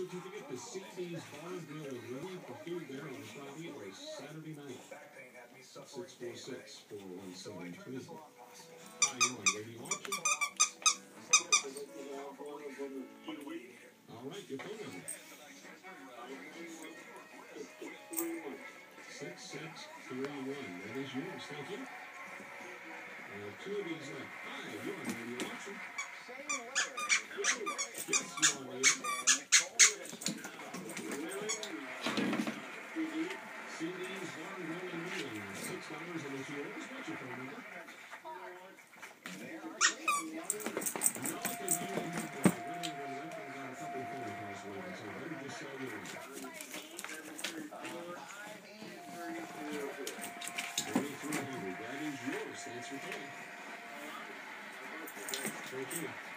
certificate to CB's Bar and Grill in Louis for food on Friday or Saturday night. 646 4173. Hi, you're on radio auction. All right, your phone number. 6631. That is yours. Thank you. Uh, two of these left. It's routine. It's routine.